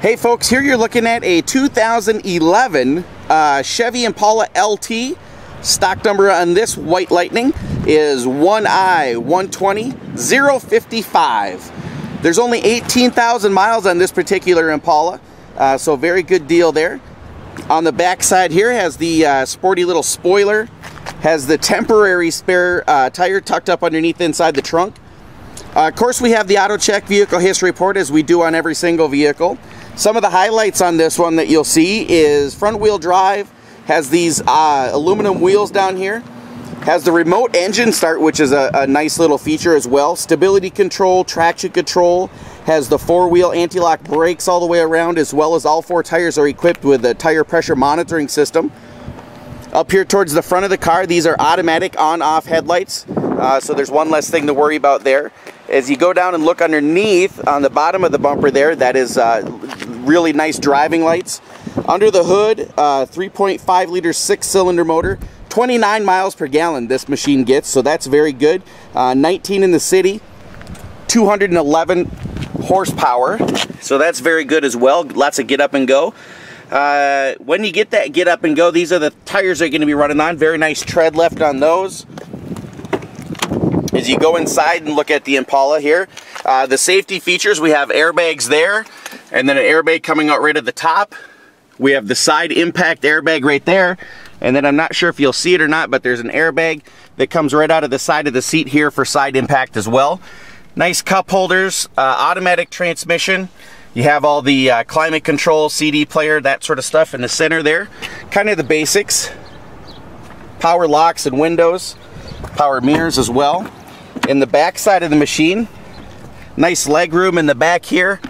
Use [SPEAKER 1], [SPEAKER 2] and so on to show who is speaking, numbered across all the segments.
[SPEAKER 1] Hey folks, here you're looking at a 2011 uh, Chevy Impala LT. Stock number on this White Lightning is 1I120 There's only 18,000 miles on this particular Impala, uh, so very good deal there. On the back side here has the uh, sporty little spoiler, has the temporary spare uh, tire tucked up underneath inside the trunk. Uh, of course, we have the AutoCheck vehicle history report as we do on every single vehicle. Some of the highlights on this one that you'll see is front wheel drive, has these uh, aluminum wheels down here, has the remote engine start, which is a, a nice little feature as well, stability control, traction control, has the four-wheel anti-lock brakes all the way around, as well as all four tires are equipped with a tire pressure monitoring system. Up here towards the front of the car, these are automatic on-off headlights, uh, so there's one less thing to worry about there. As you go down and look underneath on the bottom of the bumper there, that is uh, really nice driving lights. Under the hood, uh, 3.5 liter six cylinder motor, 29 miles per gallon this machine gets, so that's very good. Uh, 19 in the city, 211 horsepower, so that's very good as well. Lots of get up and go. Uh, when you get that get up and go, these are the tires they're going to be running on. Very nice tread left on those. As you go inside and look at the Impala here, uh, the safety features, we have airbags there, and then an airbag coming out right at the top. We have the side impact airbag right there, and then I'm not sure if you'll see it or not, but there's an airbag that comes right out of the side of the seat here for side impact as well. Nice cup holders, uh, automatic transmission. You have all the uh, climate control, CD player, that sort of stuff in the center there. Kind of the basics. Power locks and windows, power mirrors as well in the back side of the machine. Nice leg room in the back here.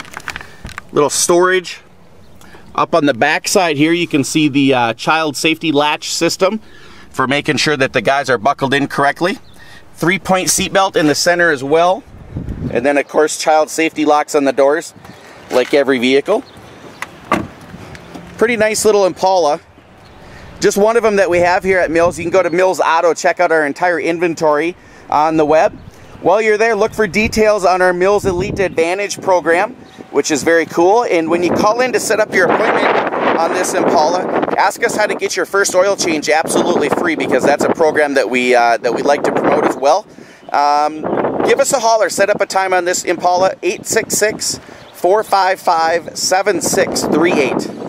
[SPEAKER 1] Little storage. Up on the back side here you can see the uh, child safety latch system for making sure that the guys are buckled in correctly. Three point seatbelt in the center as well. And then of course child safety locks on the doors like every vehicle. Pretty nice little Impala. Just one of them that we have here at Mills. You can go to Mills Auto, check out our entire inventory on the web. While you're there, look for details on our Mills Elite Advantage program, which is very cool. And when you call in to set up your appointment on this Impala, ask us how to get your first oil change absolutely free because that's a program that we uh, that we like to promote as well. Um, give us a holler. Set up a time on this Impala 866 455 7638.